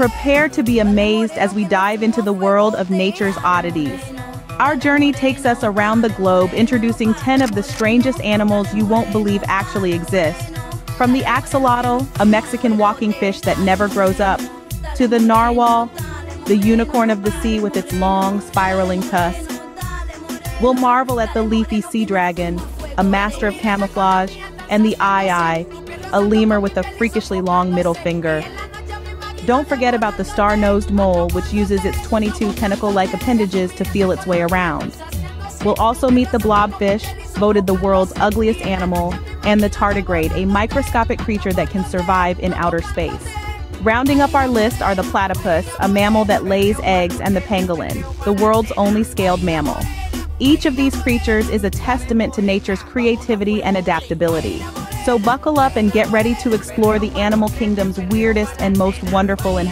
Prepare to be amazed as we dive into the world of nature's oddities. Our journey takes us around the globe, introducing 10 of the strangest animals you won't believe actually exist. From the axolotl, a Mexican walking fish that never grows up, to the narwhal, the unicorn of the sea with its long, spiraling tusk. We'll marvel at the leafy sea dragon, a master of camouflage, and the aye-aye, a lemur with a freakishly long middle finger. Don't forget about the star-nosed mole, which uses its 22 tentacle-like appendages to feel its way around. We'll also meet the blobfish, voted the world's ugliest animal, and the tardigrade, a microscopic creature that can survive in outer space. Rounding up our list are the platypus, a mammal that lays eggs, and the pangolin, the world's only scaled mammal. Each of these creatures is a testament to nature's creativity and adaptability. So buckle up and get ready to explore the animal kingdom's weirdest and most wonderful inhabitants.